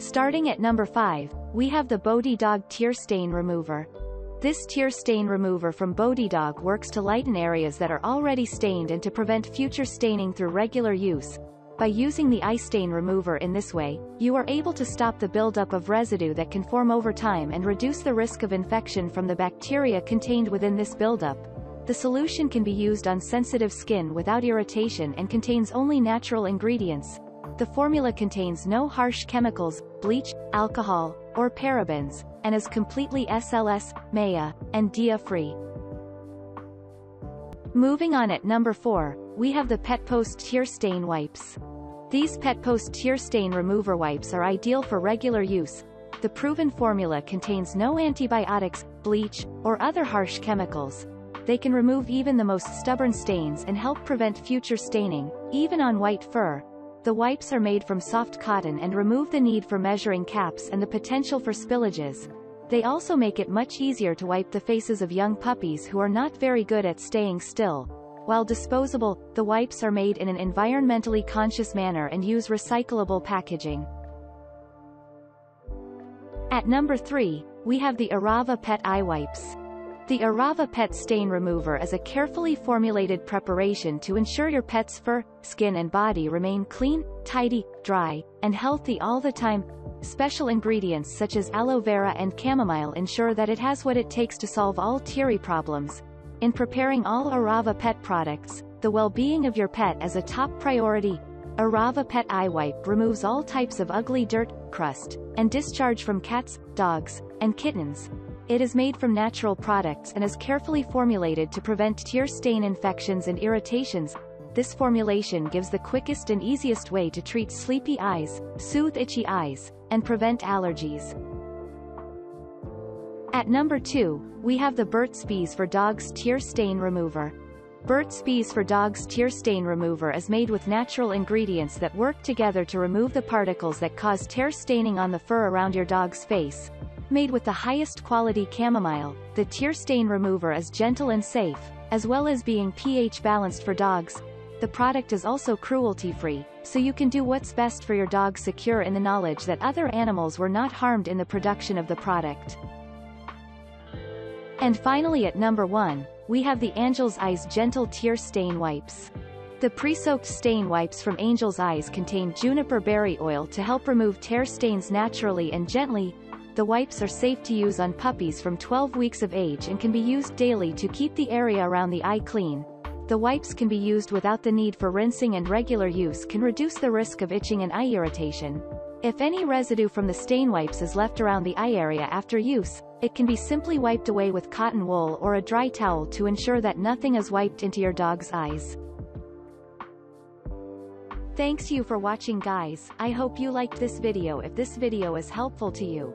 Starting at number 5, we have the Bodhi Dog Tear Stain Remover. This tear stain remover from Bodhi Dog works to lighten areas that are already stained and to prevent future staining through regular use. By using the eye stain remover in this way, you are able to stop the buildup of residue that can form over time and reduce the risk of infection from the bacteria contained within this buildup. The solution can be used on sensitive skin without irritation and contains only natural ingredients. The formula contains no harsh chemicals, bleach, alcohol, or parabens, and is completely SLS, MEA, and DIA-free. Moving on at number 4, we have the Pet Post Tear Stain Wipes. These Pet Post Tear Stain Remover Wipes are ideal for regular use. The proven formula contains no antibiotics, bleach, or other harsh chemicals. They can remove even the most stubborn stains and help prevent future staining, even on white fur, the wipes are made from soft cotton and remove the need for measuring caps and the potential for spillages. They also make it much easier to wipe the faces of young puppies who are not very good at staying still. While disposable, the wipes are made in an environmentally conscious manner and use recyclable packaging. At number 3, we have the Arava Pet Eye Wipes. The Arava Pet Stain Remover is a carefully formulated preparation to ensure your pet's fur, skin and body remain clean, tidy, dry, and healthy all the time. Special ingredients such as aloe vera and chamomile ensure that it has what it takes to solve all teary problems. In preparing all Arava Pet products, the well-being of your pet is a top priority. Arava Pet Eye Wipe removes all types of ugly dirt, crust, and discharge from cats, dogs, and kittens, it is made from natural products and is carefully formulated to prevent tear stain infections and irritations. This formulation gives the quickest and easiest way to treat sleepy eyes, soothe itchy eyes, and prevent allergies. At number 2, we have the Burt's Bees for Dogs Tear Stain Remover. Burt's Bees for Dogs Tear Stain Remover is made with natural ingredients that work together to remove the particles that cause tear staining on the fur around your dog's face, Made with the highest quality chamomile, the tear stain remover is gentle and safe, as well as being pH balanced for dogs. The product is also cruelty-free, so you can do what's best for your dog secure in the knowledge that other animals were not harmed in the production of the product. And finally at number 1, we have the Angel's Eyes Gentle Tear Stain Wipes. The pre-soaked stain wipes from Angel's Eyes contain juniper berry oil to help remove tear stains naturally and gently, the wipes are safe to use on puppies from 12 weeks of age and can be used daily to keep the area around the eye clean. The wipes can be used without the need for rinsing and regular use can reduce the risk of itching and eye irritation. If any residue from the stain wipes is left around the eye area after use, it can be simply wiped away with cotton wool or a dry towel to ensure that nothing is wiped into your dog's eyes. Thanks you for watching guys, I hope you liked this video if this video is helpful to you.